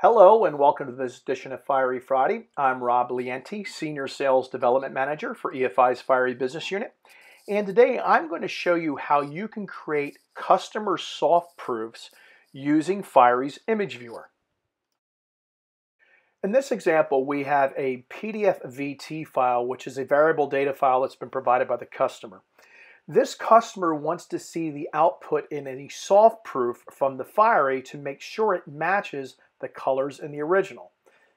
Hello and welcome to this edition of Fiery Friday. I'm Rob Lienti, Senior Sales Development Manager for EFI's Fiery Business Unit. And today I'm going to show you how you can create customer soft proofs using Fiery's image viewer. In this example, we have a PDF VT file, which is a variable data file that's been provided by the customer. This customer wants to see the output in a soft proof from the Fiery to make sure it matches the colors in the original.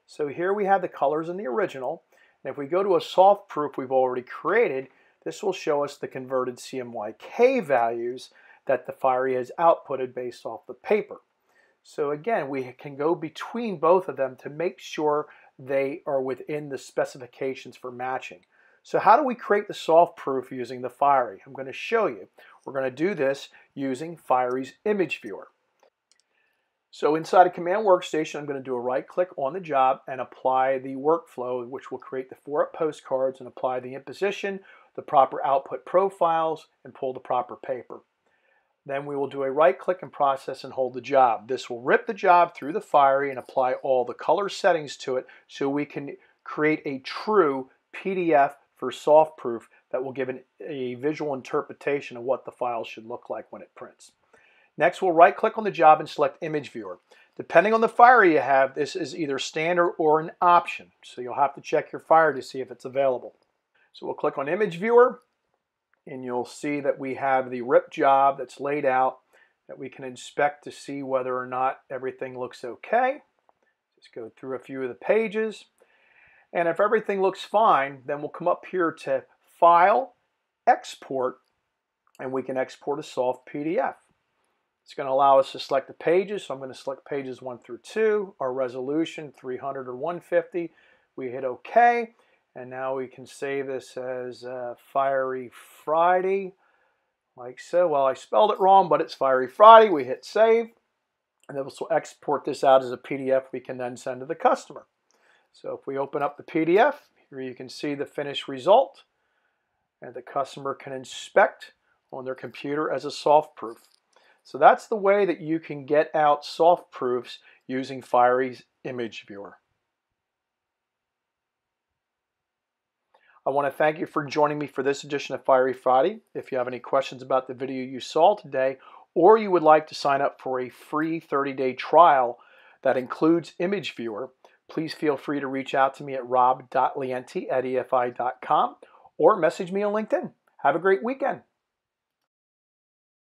So here we have the colors in the original. And if we go to a soft proof we've already created, this will show us the converted CMYK values that the Fiery has outputted based off the paper. So again, we can go between both of them to make sure they are within the specifications for matching. So how do we create the soft proof using the Fiery? I'm going to show you. We're going to do this using Fiery's image viewer. So inside a command workstation, I'm going to do a right click on the job and apply the workflow, which will create the four up postcards and apply the imposition, the proper output profiles, and pull the proper paper. Then we will do a right click and process and hold the job. This will rip the job through the Fiery and apply all the color settings to it so we can create a true PDF for soft proof that will give an, a visual interpretation of what the file should look like when it prints. Next, we'll right click on the job and select Image Viewer. Depending on the Fiery you have, this is either standard or an option. So you'll have to check your Fiery to see if it's available. So we'll click on Image Viewer and you'll see that we have the RIP job that's laid out that we can inspect to see whether or not everything looks okay. Just go through a few of the pages. And if everything looks fine, then we'll come up here to File, Export, and we can export a soft PDF. It's going to allow us to select the pages. So I'm going to select pages 1 through 2. Our resolution 300 or 150. We hit OK. And now we can save this as uh, Fiery Friday, like so. Well, I spelled it wrong, but it's Fiery Friday. We hit Save. And then we'll export this out as a PDF we can then send to the customer. So if we open up the PDF, here you can see the finished result. And the customer can inspect on their computer as a soft proof. So that's the way that you can get out soft proofs using Fiery's image viewer. I want to thank you for joining me for this edition of Fiery Friday. If you have any questions about the video you saw today, or you would like to sign up for a free 30-day trial that includes Image Viewer, please feel free to reach out to me at rob.lienti at efi.com or message me on LinkedIn. Have a great weekend.